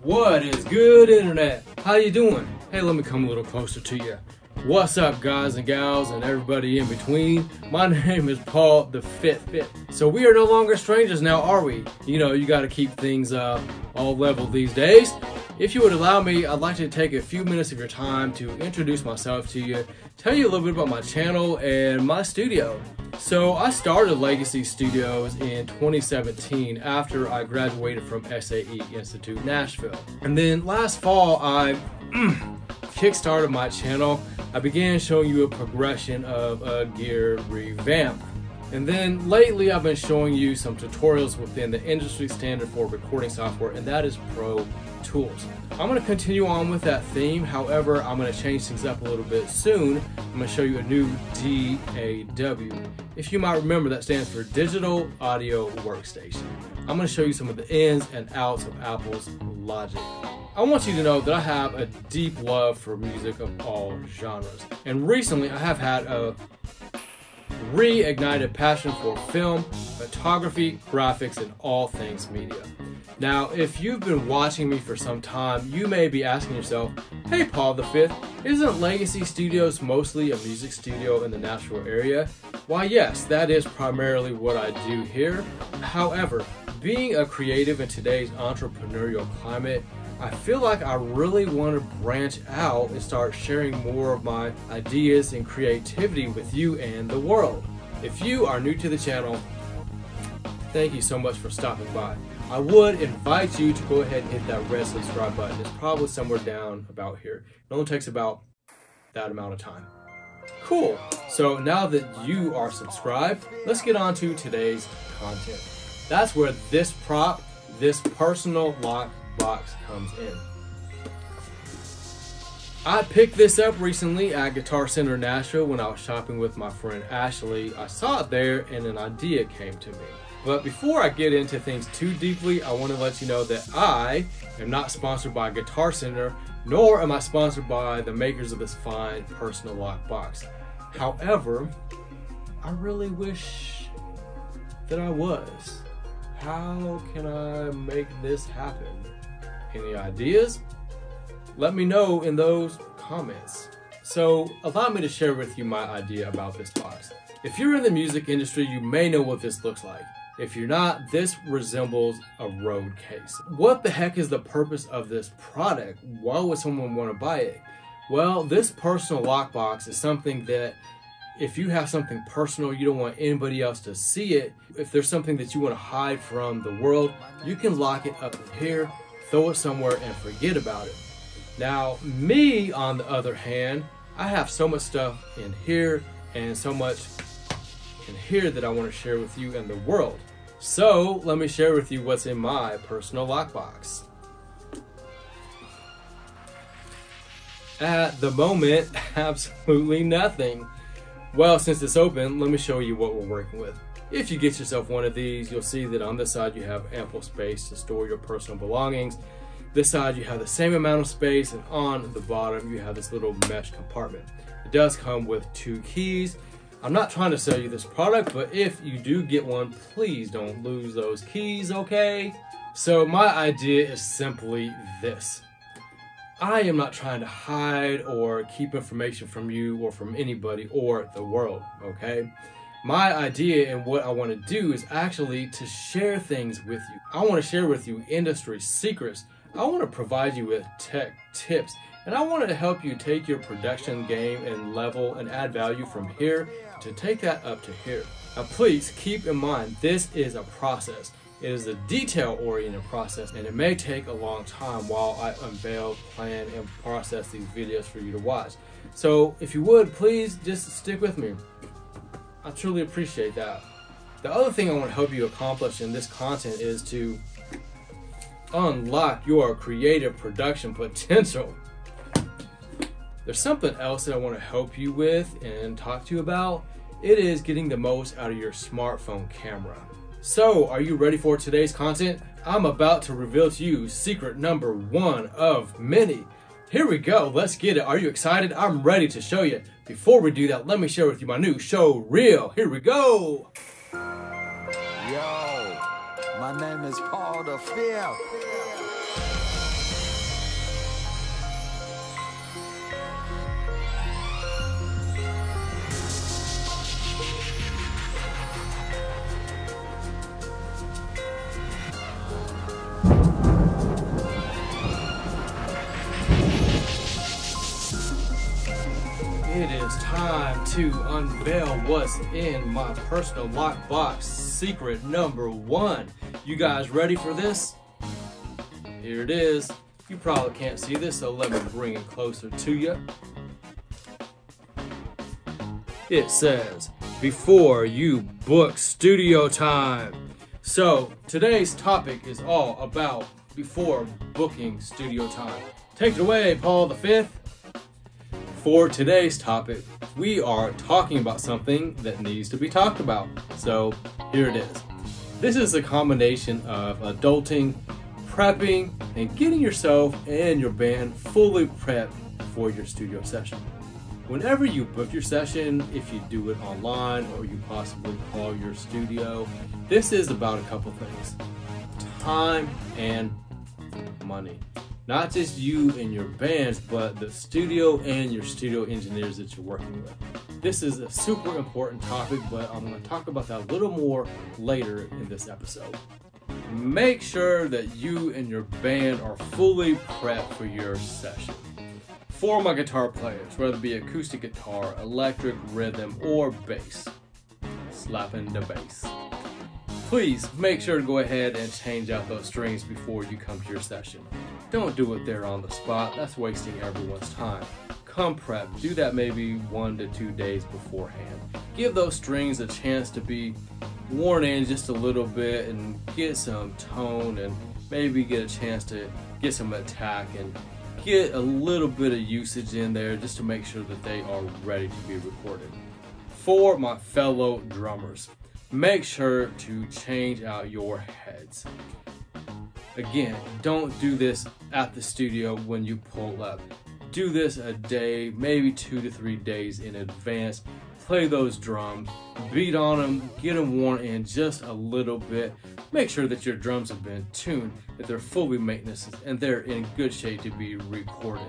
What is good, internet? How you doing? Hey, let me come a little closer to you. What's up, guys and gals, and everybody in between? My name is Paul the Fifth. Fifth. So we are no longer strangers now, are we? You know, you got to keep things uh, all level these days. If you would allow me, I'd like to take a few minutes of your time to introduce myself to you, tell you a little bit about my channel and my studio. So I started Legacy Studios in 2017 after I graduated from SAE Institute Nashville. And then last fall I kickstarted my channel. I began showing you a progression of a gear revamp. And then lately I've been showing you some tutorials within the industry standard for recording software and that is Pro Tools. I'm going to continue on with that theme, however I'm going to change things up a little bit soon. I'm going to show you a new DAW. If you might remember that stands for Digital Audio Workstation. I'm going to show you some of the ins and outs of Apple's Logic. I want you to know that I have a deep love for music of all genres. And recently I have had a reignited passion for film, photography, graphics, and all things media. Now, if you've been watching me for some time, you may be asking yourself, hey Paul V, isn't Legacy Studios mostly a music studio in the Nashville area? Why yes, that is primarily what I do here. However, being a creative in today's entrepreneurial climate, I feel like I really want to branch out and start sharing more of my ideas and creativity with you and the world. If you are new to the channel, thank you so much for stopping by. I would invite you to go ahead and hit that red subscribe button. It's probably somewhere down about here. It only takes about that amount of time. Cool. So now that you are subscribed, let's get on to today's content. That's where this prop, this personal lock box comes in. I picked this up recently at Guitar Center Nashville when I was shopping with my friend Ashley. I saw it there and an idea came to me. But before I get into things too deeply, I want to let you know that I am not sponsored by Guitar Center, nor am I sponsored by the makers of this fine personal lock box. However, I really wish that I was. How can I make this happen? Any ideas? Let me know in those comments. So, allow me to share with you my idea about this box. If you're in the music industry, you may know what this looks like. If you're not, this resembles a road case. What the heck is the purpose of this product? Why would someone want to buy it? Well, this personal lockbox is something that if you have something personal, you don't want anybody else to see it. If there's something that you want to hide from the world, you can lock it up here, throw it somewhere, and forget about it. Now, me, on the other hand, I have so much stuff in here and so much in here that I want to share with you and the world. So let me share with you what's in my personal lockbox. At the moment, absolutely nothing. Well, since it's open, let me show you what we're working with. If you get yourself one of these, you'll see that on this side you have ample space to store your personal belongings. This side you have the same amount of space and on the bottom you have this little mesh compartment. It does come with two keys I'm not trying to sell you this product, but if you do get one, please don't lose those keys, okay? So my idea is simply this. I am not trying to hide or keep information from you or from anybody or the world, okay? My idea and what I want to do is actually to share things with you. I want to share with you industry secrets. I want to provide you with tech tips and I want to help you take your production game and level and add value from here to take that up to here. Now please keep in mind this is a process. It is a detail-oriented process and it may take a long time while I unveil, plan, and process these videos for you to watch. So if you would, please just stick with me. I truly appreciate that. The other thing I want to help you accomplish in this content is to unlock your creative production potential. There's something else that I want to help you with and talk to you about. It is getting the most out of your smartphone camera. So, are you ready for today's content? I'm about to reveal to you secret number one of many. Here we go, let's get it. Are you excited? I'm ready to show you. Before we do that, let me share with you my new show reel. Here we go. Yo, my name is Paul the Fifth. Time to unveil what's in my personal lockbox secret number one. You guys ready for this? Here it is. You probably can't see this, so let me bring it closer to you. It says, before you book studio time. So today's topic is all about before booking studio time. Take it away, Paul the Fifth. For today's topic, we are talking about something that needs to be talked about. So here it is. This is a combination of adulting, prepping, and getting yourself and your band fully prepped for your studio session. Whenever you book your session, if you do it online or you possibly call your studio, this is about a couple things time and money. Not just you and your bands, but the studio and your studio engineers that you're working with. This is a super important topic, but I'm going to talk about that a little more later in this episode. Make sure that you and your band are fully prepped for your session. For my guitar players, whether it be acoustic guitar, electric, rhythm, or bass, slapping the bass. Please make sure to go ahead and change out those strings before you come to your session. Don't do it there on the spot, that's wasting everyone's time. Come prep, do that maybe one to two days beforehand. Give those strings a chance to be worn in just a little bit and get some tone and maybe get a chance to get some attack and get a little bit of usage in there just to make sure that they are ready to be recorded. For my fellow drummers, make sure to change out your heads. Again, don't do this at the studio when you pull up. Do this a day, maybe two to three days in advance. Play those drums, beat on them, get them worn in just a little bit. Make sure that your drums have been tuned, that they're fully maintenance, and they're in good shape to be recorded.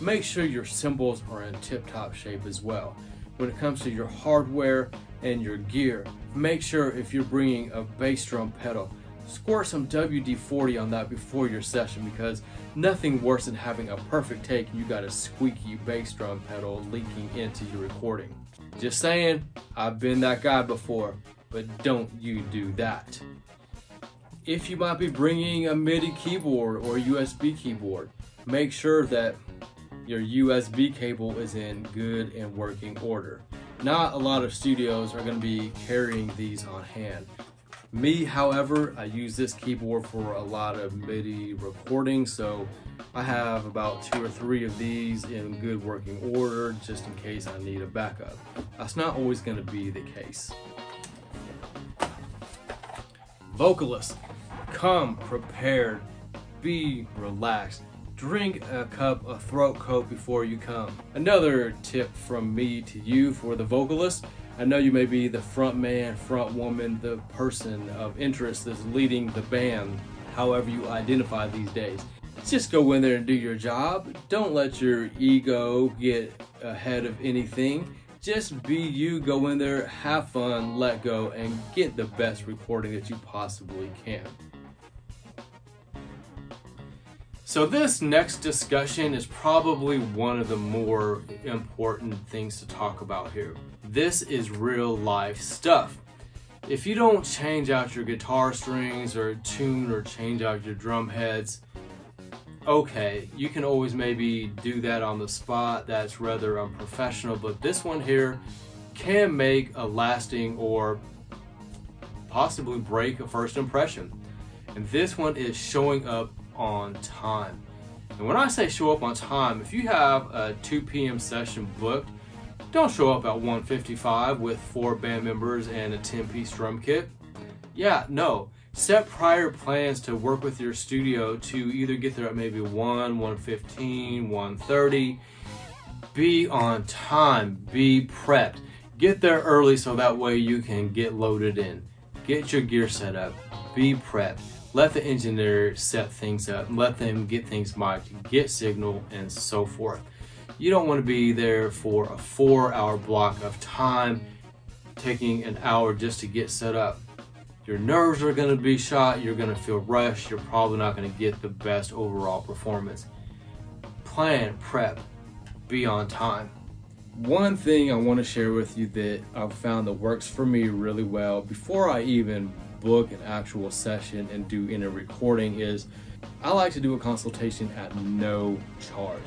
Make sure your cymbals are in tip-top shape as well. When it comes to your hardware and your gear, make sure if you're bringing a bass drum pedal, squirt some WD-40 on that before your session because nothing worse than having a perfect take and you got a squeaky bass drum pedal leaking into your recording. Just saying, I've been that guy before, but don't you do that. If you might be bringing a MIDI keyboard or USB keyboard, make sure that your USB cable is in good and working order. Not a lot of studios are going to be carrying these on hand. Me, however, I use this keyboard for a lot of MIDI recording, so I have about two or three of these in good working order just in case I need a backup. That's not always going to be the case. Vocalists, come prepared, be relaxed. Drink a cup of throat coat before you come. Another tip from me to you for the vocalist I know you may be the front man, front woman, the person of interest that's leading the band, however you identify these days. Just go in there and do your job. Don't let your ego get ahead of anything. Just be you, go in there, have fun, let go, and get the best recording that you possibly can. So, this next discussion is probably one of the more important things to talk about here. This is real life stuff. If you don't change out your guitar strings or tune or change out your drum heads, okay, you can always maybe do that on the spot. That's rather unprofessional, but this one here can make a lasting or possibly break a first impression. And this one is showing up on time. And when I say show up on time, if you have a 2 p.m. session booked, don't show up at 1:55 with four band members and a 10-piece drum kit. Yeah, no. Set prior plans to work with your studio to either get there at maybe 1, 1:15, 1:30. Be on time, be prepped. Get there early so that way you can get loaded in. Get your gear set up. be prepped. Let the engineer set things up, let them get things mic'd, get signal, and so forth. You don't want to be there for a four hour block of time, taking an hour just to get set up. Your nerves are going to be shot, you're going to feel rushed, you're probably not going to get the best overall performance. Plan, prep, be on time. One thing I want to share with you that I've found that works for me really well before I even book an actual session and do any recording is I like to do a consultation at no charge.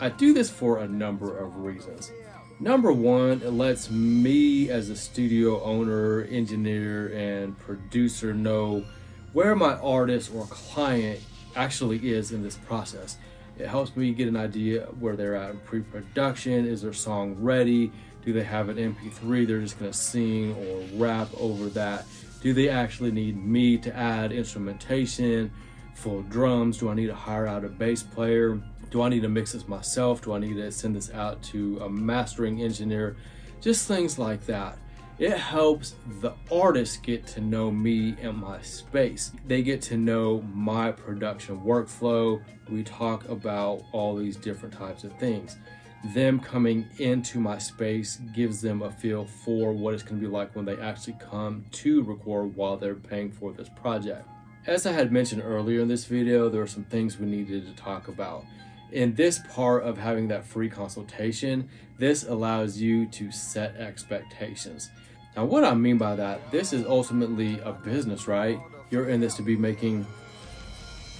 I do this for a number of reasons. Number one, it lets me as a studio owner, engineer, and producer know where my artist or client actually is in this process. It helps me get an idea where they're at in pre-production. Is their song ready? Do they have an MP3 they're just gonna sing or rap over that? Do they actually need me to add instrumentation, full drums? Do I need to hire out a bass player? Do I need to mix this myself? Do I need to send this out to a mastering engineer? Just things like that. It helps the artist get to know me and my space. They get to know my production workflow. We talk about all these different types of things. Them coming into my space gives them a feel for what it's going to be like when they actually come to record while they're paying for this project. As I had mentioned earlier in this video, there are some things we needed to talk about. In this part of having that free consultation, this allows you to set expectations. Now, what I mean by that, this is ultimately a business, right? You're in this to be making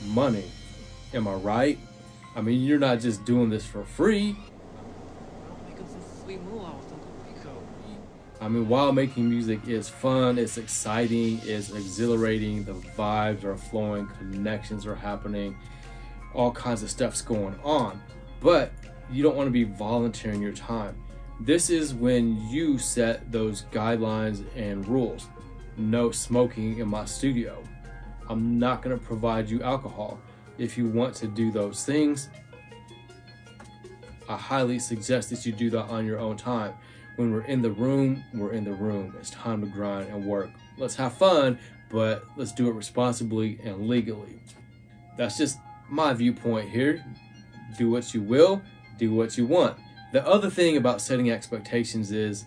money. Am I right? I mean, you're not just doing this for free. I mean, while making music is fun, it's exciting, it's exhilarating, the vibes are flowing, connections are happening, all kinds of stuff's going on. But you don't want to be volunteering your time. This is when you set those guidelines and rules. No smoking in my studio. I'm not going to provide you alcohol. If you want to do those things, I highly suggest that you do that on your own time. When we're in the room, we're in the room. It's time to grind and work. Let's have fun, but let's do it responsibly and legally. That's just my viewpoint here. Do what you will, do what you want. The other thing about setting expectations is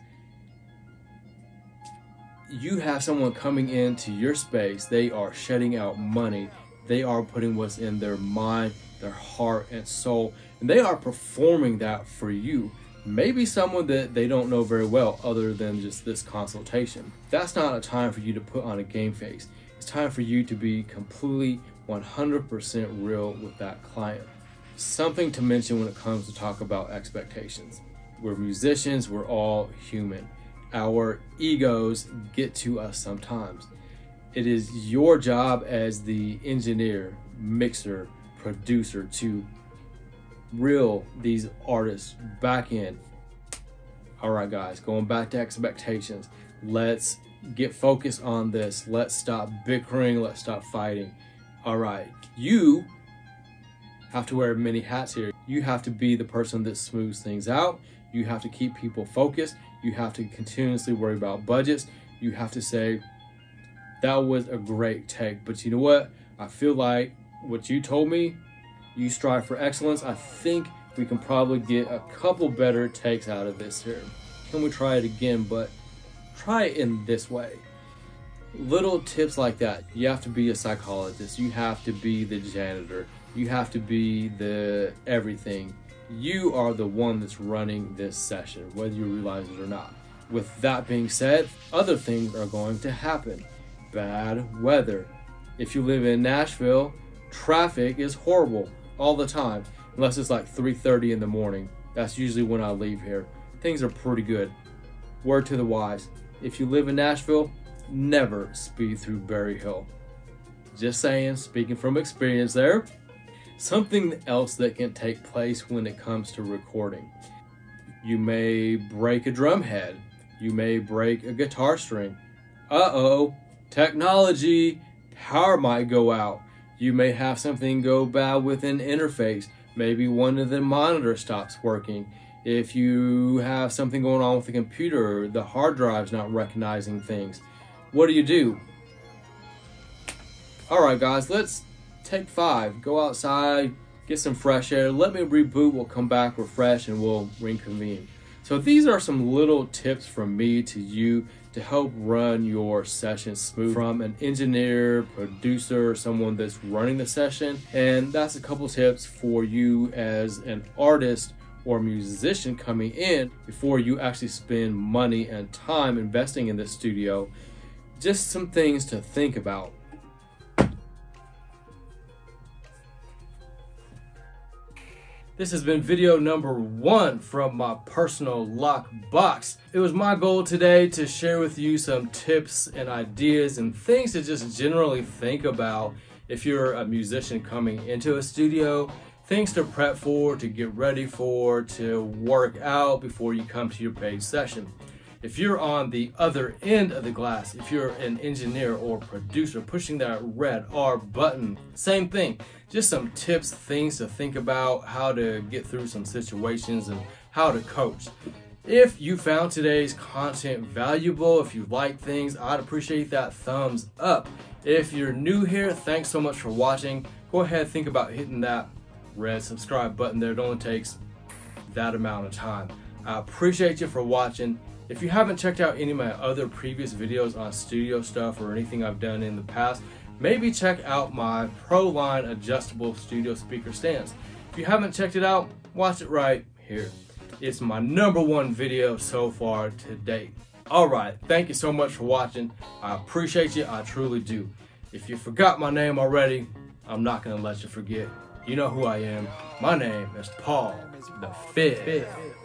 you have someone coming into your space, they are shedding out money, they are putting what's in their mind, their heart, and soul, and they are performing that for you maybe someone that they don't know very well other than just this consultation. That's not a time for you to put on a game face. It's time for you to be completely 100% real with that client. Something to mention when it comes to talk about expectations. We're musicians, we're all human. Our egos get to us sometimes. It is your job as the engineer, mixer, producer to reel these artists back in. All right, guys, going back to expectations. Let's get focused on this. Let's stop bickering. Let's stop fighting. All right, you have to wear many hats here. You have to be the person that smooths things out. You have to keep people focused. You have to continuously worry about budgets. You have to say, that was a great take. But you know what? I feel like what you told me you strive for excellence. I think we can probably get a couple better takes out of this here. Can we try it again? But try it in this way. Little tips like that. You have to be a psychologist. You have to be the janitor. You have to be the everything. You are the one that's running this session, whether you realize it or not. With that being said, other things are going to happen. Bad weather. If you live in Nashville, traffic is horrible all the time, unless it's like 3.30 in the morning. That's usually when I leave here. Things are pretty good. Word to the wise. If you live in Nashville, never speed through Berry Hill. Just saying, speaking from experience there. Something else that can take place when it comes to recording. You may break a drum head. You may break a guitar string. Uh-oh, technology, power might go out. You may have something go bad with an interface. Maybe one of the monitors stops working. If you have something going on with the computer, the hard drive's not recognizing things. What do you do? All right, guys, let's take five. Go outside, get some fresh air. Let me reboot. We'll come back refresh and we'll reconvene. So these are some little tips from me to you to help run your session smooth from an engineer, producer, someone that's running the session. And that's a couple tips for you as an artist or musician coming in before you actually spend money and time investing in the studio. Just some things to think about. This has been video number one from my personal lock box. It was my goal today to share with you some tips and ideas and things to just generally think about if you're a musician coming into a studio, things to prep for, to get ready for, to work out before you come to your paid session. If you're on the other end of the glass, if you're an engineer or producer pushing that red R button, same thing just some tips, things to think about, how to get through some situations, and how to coach. If you found today's content valuable, if you like things, I'd appreciate that thumbs up. If you're new here, thanks so much for watching. Go ahead, think about hitting that red subscribe button there. It only takes that amount of time. I appreciate you for watching. If you haven't checked out any of my other previous videos on studio stuff or anything I've done in the past, maybe check out my Proline adjustable studio speaker stands. If you haven't checked it out, watch it right here. It's my number one video so far to date. All right, thank you so much for watching. I appreciate you, I truly do. If you forgot my name already, I'm not gonna let you forget. You know who I am. My name is Paul the Fifth.